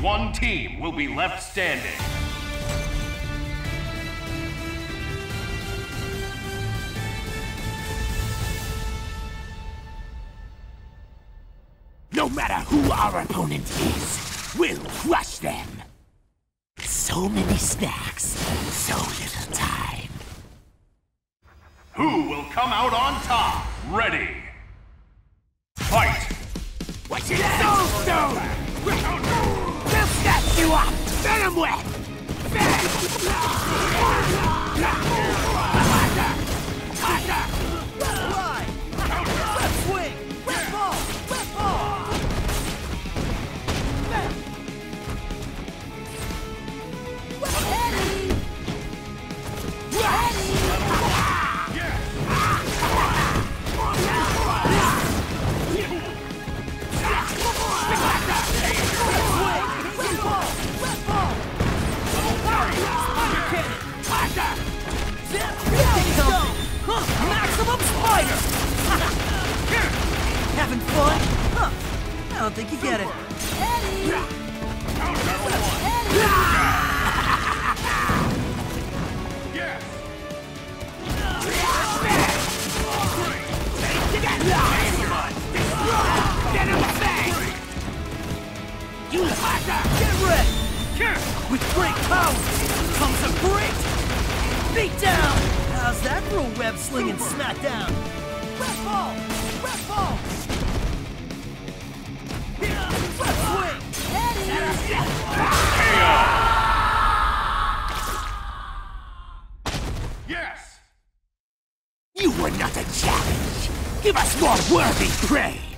One team will be left standing. No matter who our opponent is, we'll crush them. So many snacks, so little time. Who will come out on top? Ready. You up! Venom Having fun? Huh. I don't think you get it. Yes! Get in the face! You get ready! With great power comes a great beat down! How's that for a web slinging smackdown? Red ball! Yes! You were not a challenge! Give us more worthy prey!